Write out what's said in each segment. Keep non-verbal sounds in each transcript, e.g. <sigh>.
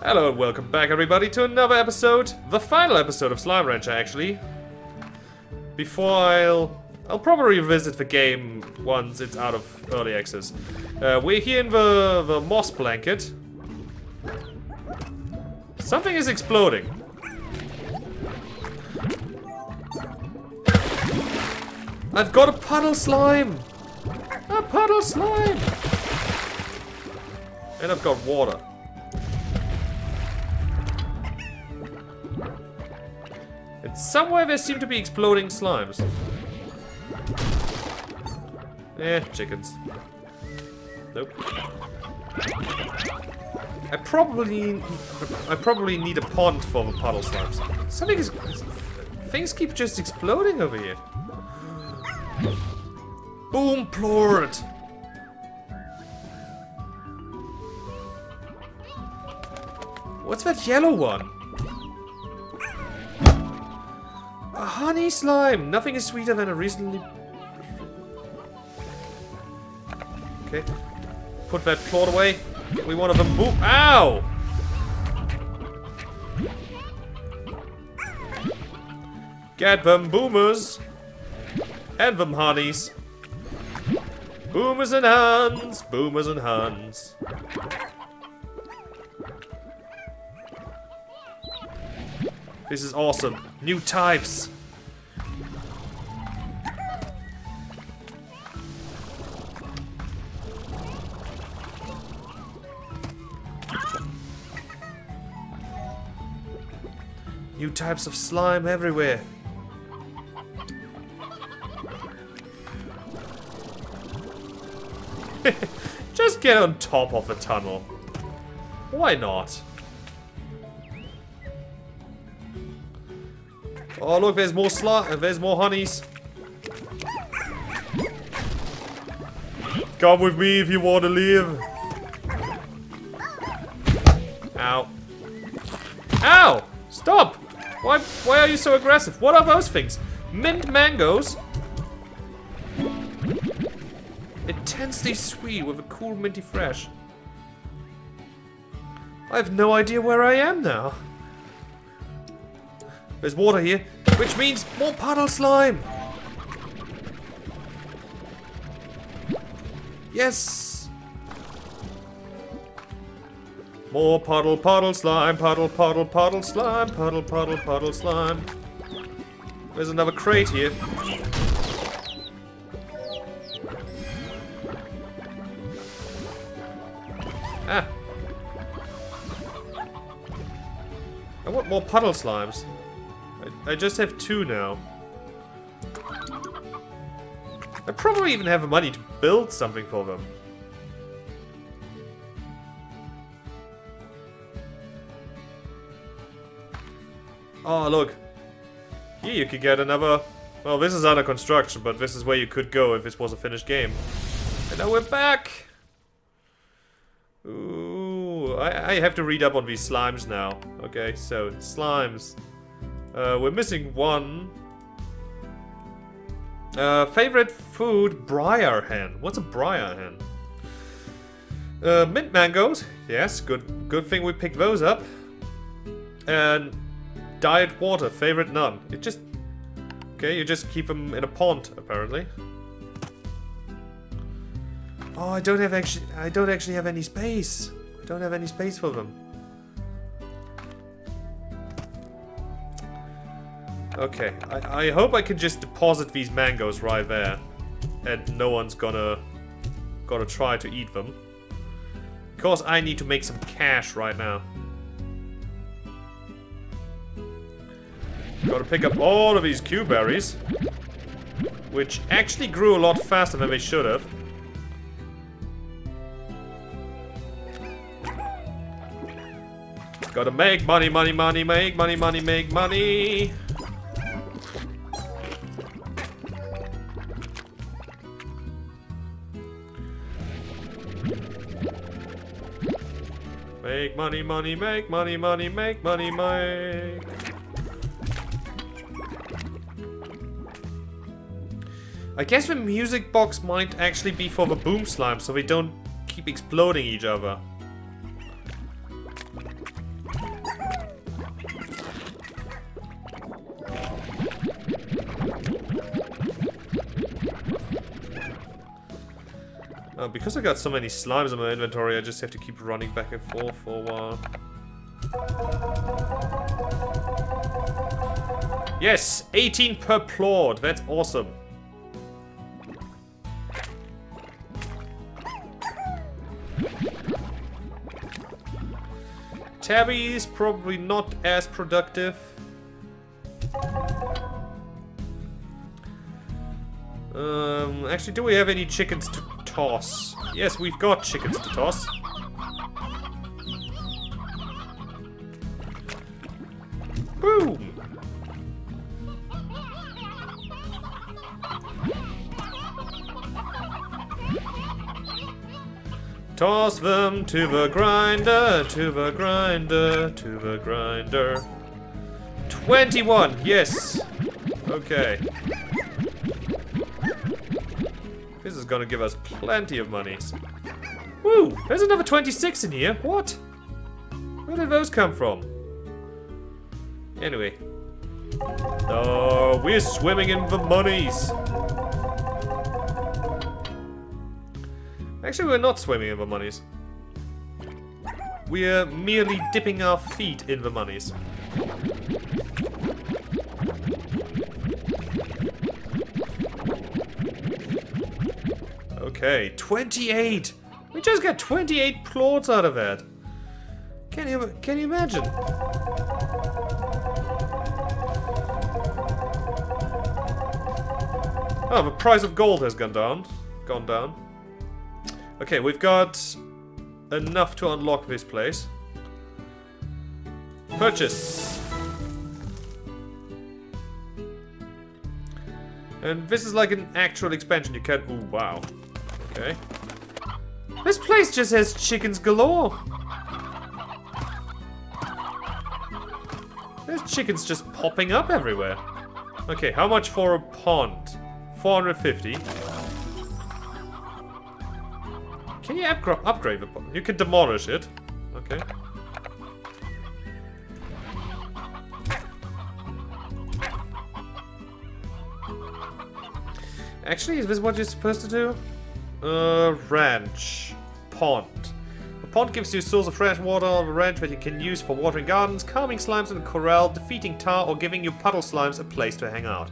Hello and welcome back everybody to another episode, the final episode of Slime Rancher actually. Before I'll... I'll probably revisit the game once it's out of early access. Uh, we're here in the, the moss blanket. Something is exploding. I've got a puddle slime! A puddle slime! And I've got water. Somewhere there seem to be exploding slimes. Eh, chickens. Nope. I probably I probably need a pond for the puddle slimes. Something is things keep just exploding over here. Boom plort. What's that yellow one? Honey slime! Nothing is sweeter than a recently... Okay. Put that plort away. We one of them. Boom! Ow! Get them boomers! And them honeys! Boomers and huns! Boomers and huns! This is awesome. New types. New types of slime everywhere. <laughs> Just get on top of the tunnel. Why not? Oh, look, there's more. Uh, there's more honeys. Come with me if you want to live. Ow. Ow! Stop! Why, are you so aggressive? What are those things? Mint mangoes? Intensely sweet with a cool minty fresh. I have no idea where I am now. There's water here, which means more puddle slime. Yes. More puddle, puddle slime, puddle, puddle, puddle slime, puddle, puddle, puddle slime. There's another crate here. Ah. I want more puddle slimes. I, I just have two now. I probably even have the money to build something for them. Oh, look. Here you could get another... Well, this is under construction, but this is where you could go if this was a finished game. And now we're back! Ooh, I, I have to read up on these slimes now. Okay, so, slimes. Uh, we're missing one. Uh, favorite food, briar hen. What's a briar hen? Uh, mint mangoes. Yes, good good thing we picked those up. And diet water, favorite none. It just... Okay, you just keep them in a pond, apparently. Oh, I don't have actually... I don't actually have any space. I don't have any space for them. Okay, I, I hope I can just deposit these mangoes right there. And no one's gonna... Gonna try to eat them. Because I need to make some cash right now. Gotta pick up all of these cuberries. Which actually grew a lot faster than they should have. Gotta make money, money, money, make money, money, make money. Make money, money, make money, money, make money, make. I guess the music box might actually be for the boom slime, so they don't keep exploding each other. Oh, because I got so many slimes in my inventory, I just have to keep running back and forth for a while. Yes, 18 per plort. That's awesome. Tabby is probably not as productive. Um, actually, do we have any chickens to toss? Yes, we've got chickens to toss. Toss them to the grinder, to the grinder, to the grinder. 21, yes! Okay. This is gonna give us plenty of monies. Woo! There's another 26 in here. What? Where did those come from? Anyway. Oh, we're swimming in the monies. Actually, we're not swimming in the monies. We're merely dipping our feet in the monies. Okay, 28! We just got 28 plorts out of that. Can you can you imagine? Oh, the price of gold has gone down. Gone down. Okay, we've got enough to unlock this place. Purchase. And this is like an actual expansion. You can. Ooh, wow. Okay. This place just has chickens galore. There's chickens just popping up everywhere. Okay, how much for a pond? 450. You upgra upgrade the? You can demolish it. Okay. Actually, is this what you're supposed to do? Uh, ranch. Pond. The pond gives you a source of fresh water on the ranch that you can use for watering gardens, calming slimes in the corral, defeating tar, or giving you puddle slimes a place to hang out.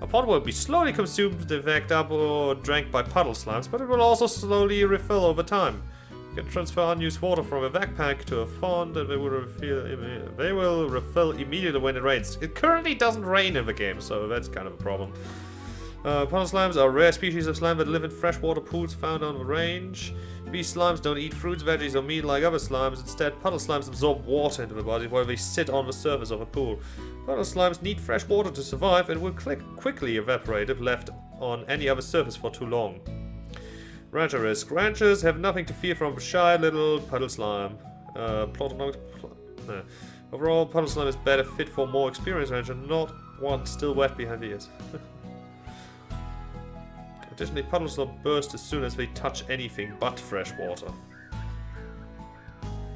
A pond will be slowly consumed, evac up, or drank by puddle slimes, but it will also slowly refill over time. You can transfer unused water from a backpack to a pond, and they will refill. They will refill immediately when it rains. It currently doesn't rain in the game, so that's kind of a problem. Uh, puddle slimes are rare species of slime that live in freshwater pools found on the range. These slimes don't eat fruits, veggies, or meat like other slimes. Instead, puddle slimes absorb water into the body while they sit on the surface of a pool. Puddle slimes need fresh water to survive and will quickly evaporate if left on any other surface for too long. Rancher risk. Ranchers have nothing to fear from shy little puddle slime. Uh, plot. Overall, puddle slime is better fit for more experienced rancher, not one still wet behind the ears. <laughs> Additionally, puddles will burst as soon as they touch anything but fresh water.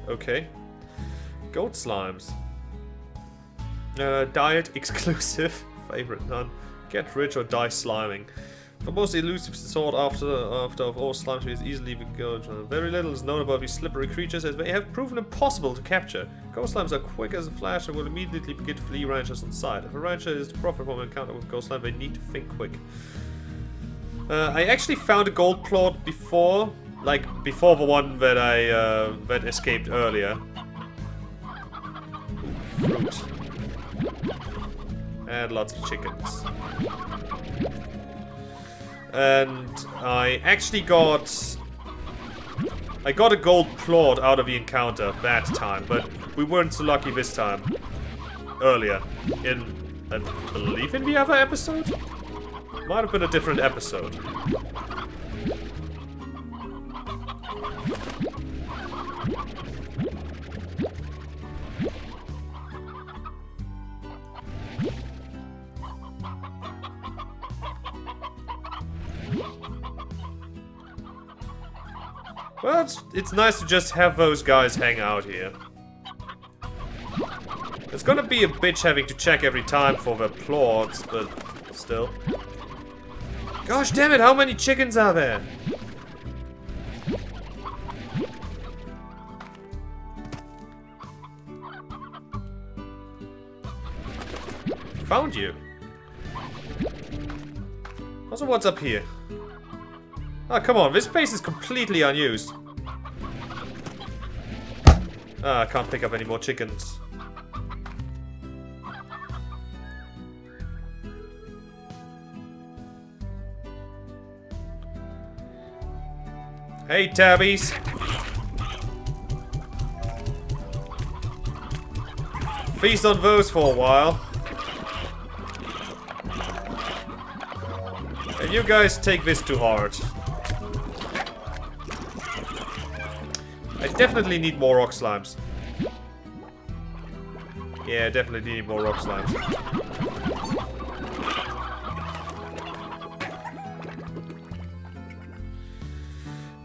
Okay. Goat slimes. Uh, diet <laughs> exclusive. Favorite none. Get rich or die sliming. The most elusive sort after after of all slimes is easily go. Very little is known about these slippery creatures as they have proven impossible to capture. Ghost slimes are quick as a flash and will immediately begin to flee ranchers on sight. If a rancher is to profit from an encounter with ghost slime, they need to think quick. Uh, I actually found a gold plort before, like before the one that I uh, that escaped earlier. Fruit. And lots of chickens. And I actually got... I got a gold plort out of the encounter that time, but we weren't so lucky this time. Earlier. In, I believe in the other episode? Might have been a different episode. it's nice to just have those guys hang out here. It's gonna be a bitch having to check every time for the plorts, but still. Gosh damn it, how many chickens are there? Found you. Also, what's up here? Oh, come on, this space is completely unused. Ah, I can't pick up any more chickens. Hey, tabbies. Feast on those for a while. And you guys take this to heart. I definitely need more rock slimes. Yeah, definitely need more rock slimes.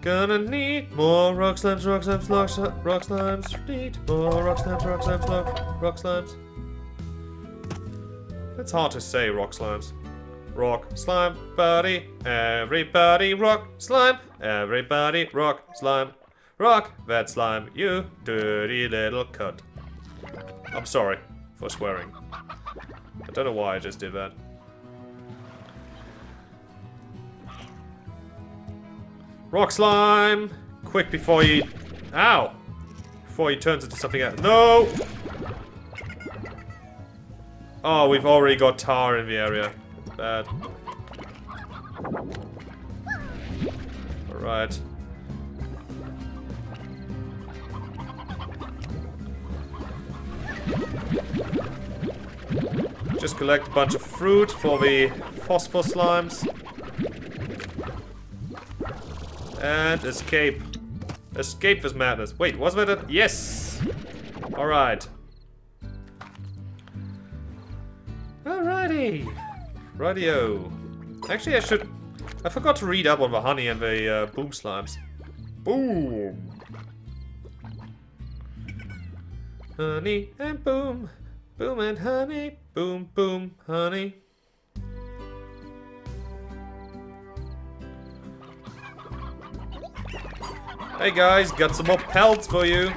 Gonna need more rock slimes, rock slimes, rock, sli- rock slimes. Need more rock slimes, rock slimes, rock, rock slimes. It's hard to say, rock slimes. Rock slime buddy, everybody rock slime, everybody rock slime, rock that slime, you dirty little cunt. I'm sorry for swearing. I don't know why I just did that. Rock slime! Quick before he... Ow! Before he turns into something else. No! Oh, we've already got tar in the area. Bad. Alright. Just collect a bunch of fruit for the phosphor slimes. And escape. Escape this madness. Wait, was that it? Yes! Alright. Alrighty. Radio. Actually, I should... I forgot to read up on the honey and the uh, boom slimes. Boom! Honey and boom. Boom and honey. Boom, boom, honey. Hey guys, got some more pelts for you.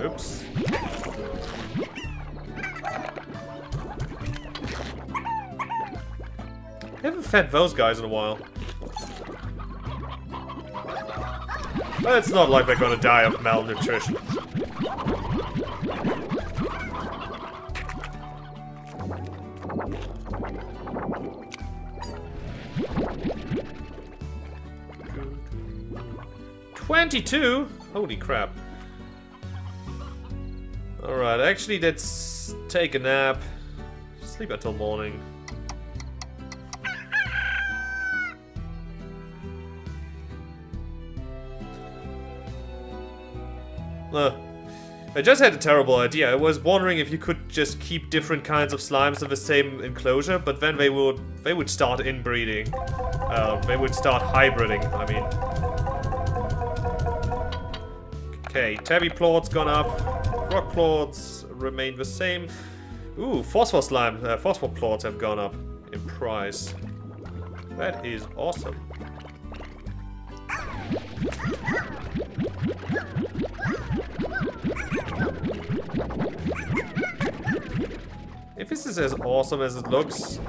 Oops. I haven't fed those guys in a while. But it's not like they're gonna die of malnutrition. Twenty-two? Holy crap. Alright, actually let's take a nap. Sleep until morning. I just had a terrible idea. I was wondering if you could just keep different kinds of slimes in the same enclosure, but then they would they would start inbreeding. Uh, they would start hybriding, I mean. Okay, tabby plort's gone up. Rock plorts remain the same. Ooh, phosphor slime, uh, phosphor plorts have gone up in price. That is awesome. If this is as awesome as it looks,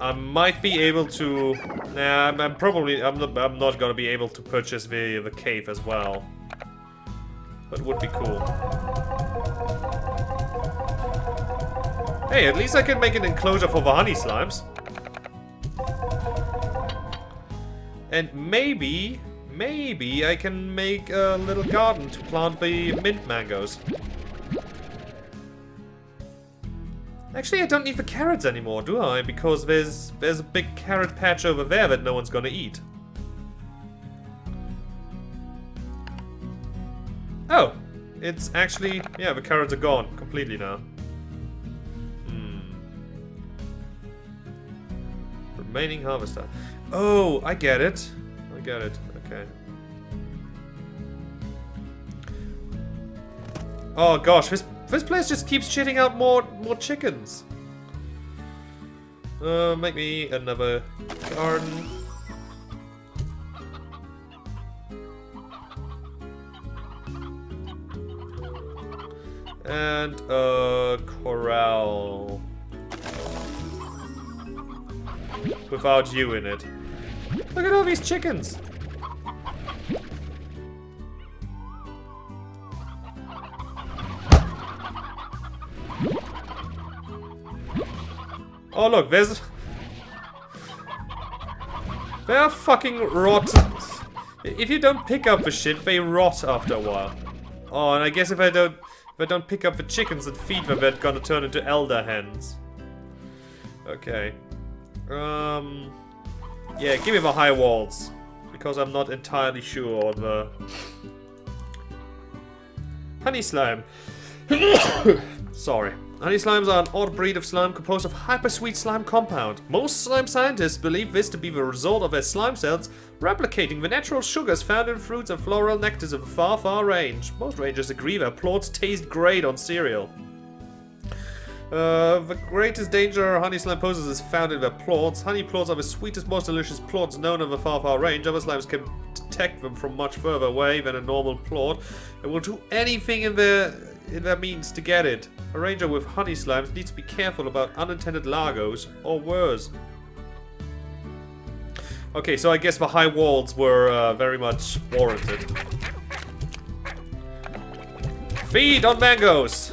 I might be able to. Nah, I'm, I'm probably. I'm not. I'm not gonna be able to purchase the the cave as well. But would be cool. Hey, at least I can make an enclosure for the honey slimes. And maybe, maybe I can make a little garden to plant the mint mangoes. Actually, I don't need the carrots anymore, do I? Because there's there's a big carrot patch over there that no one's gonna eat. Oh, it's actually yeah, the carrots are gone completely now. Hmm. Remaining harvester. Oh, I get it. I get it. Okay. Oh gosh, this this place just keeps shitting out more more chickens. Uh, make me another garden. And a corral. Without you in it. Look at all these chickens! Oh look, there's... They are fucking rot. If you don't pick up the shit, they rot after a while. Oh, and I guess if I don't... If I don't pick up the chickens and feed them, they're gonna turn into elder hens. Okay. Um... Yeah, give me the high walls. Because I'm not entirely sure on the... Honey slime. <coughs> Sorry. Honey slimes are an odd breed of slime composed of hypersweet slime compound. Most slime scientists believe this to be the result of their slime cells replicating the natural sugars found in fruits and floral nectars of a far, far range. Most rangers agree that plorts taste great on cereal. Uh, the greatest danger honey slime poses is found in their plorts. Honey plorts are the sweetest, most delicious plorts known in the far, far range. Other slimes can detect them from much further away than a normal plort and will do anything in their in their means to get it. A ranger with honey slimes needs to be careful about unintended largos, or worse. Okay, so I guess the high walls were uh, very much warranted. Feed on mangoes!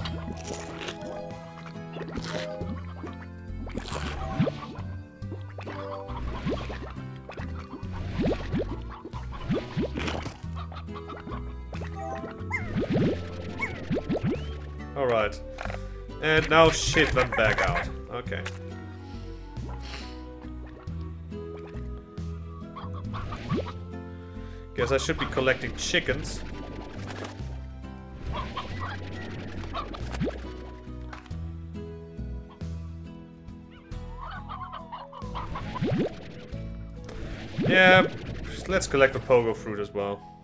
Alright. And now shit them back out. Okay. Guess I should be collecting chickens. Yeah, let's collect the pogo fruit as well.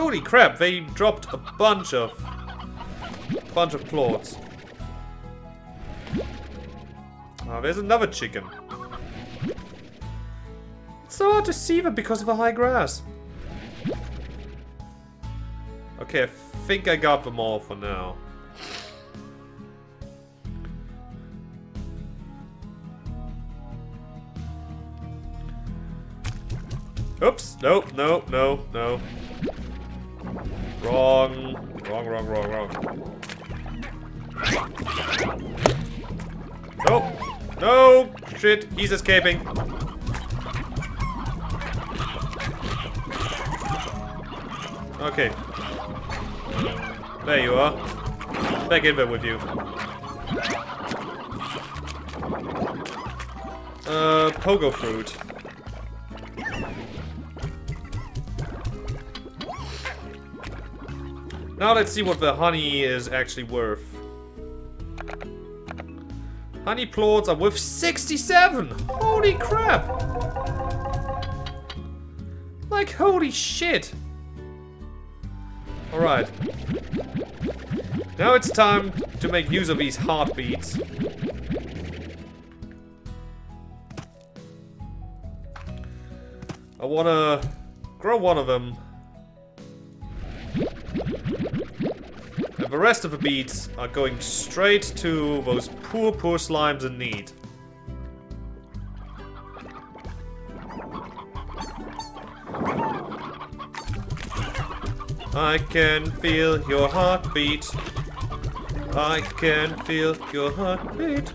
Holy crap, they dropped a bunch of... bunch of plorts. Oh, there's another chicken. It's so hard to see them because of the high grass. Okay, I think I got them all for now. Oops, nope, no, no, no. Wrong. Wrong, wrong, wrong, wrong. No! No! Shit, he's escaping. Okay. There you are. Back in there with you. Uh, pogo fruit. Now let's see what the honey is actually worth. Honey plorts are worth 67! Holy crap! Like, holy shit! Alright. Now it's time to make use of these heart beets. I wanna grow one of them the rest of the beets are going straight to those poor, poor slimes in need. I can feel your heartbeat. I can feel your heartbeat.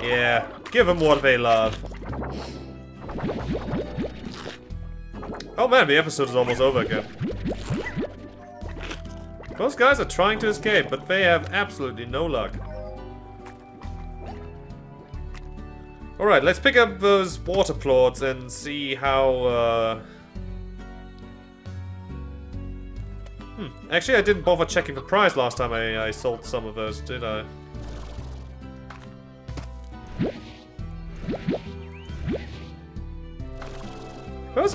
Yeah, give them what they love. Oh man, the episode is almost over again. Those guys are trying to escape, but they have absolutely no luck. Alright, let's pick up those water plorts and see how... Uh... Hmm. Actually, I didn't bother checking the price last time I, I sold some of those, did I?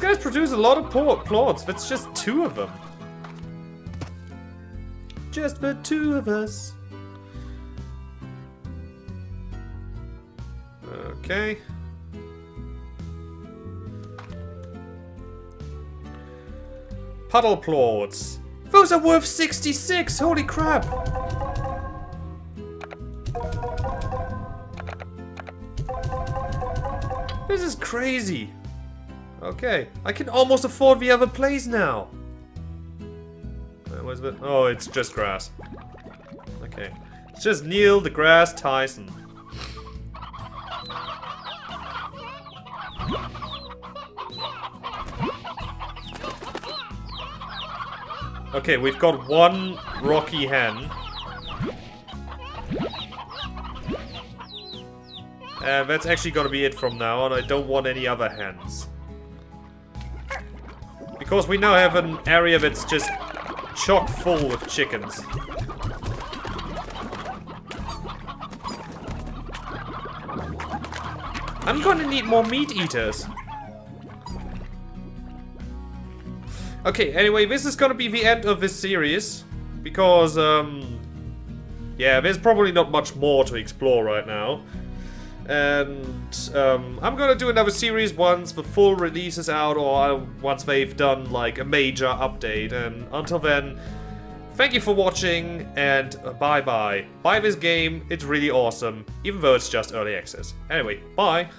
guy's produced a lot of pl plorts. That's just two of them. Just the two of us. Okay. Puddle plorts. Those are worth 66! Holy crap! This is crazy! Okay, I can almost afford the other place now. Where's the... Oh, it's just grass. Okay. It's just Neil grass, Tyson. Okay, we've got one rocky hen. And that's actually gonna be it from now on. I don't want any other hens. Because we now have an area that's just chock full of chickens. I'm gonna need more meat eaters. Okay, anyway, this is gonna be the end of this series. Because, um... Yeah, there's probably not much more to explore right now. And um, I'm gonna do another series once the full release is out or once they've done like a major update. And until then, thank you for watching and bye bye. Buy this game, it's really awesome, even though it's just early access. Anyway, bye.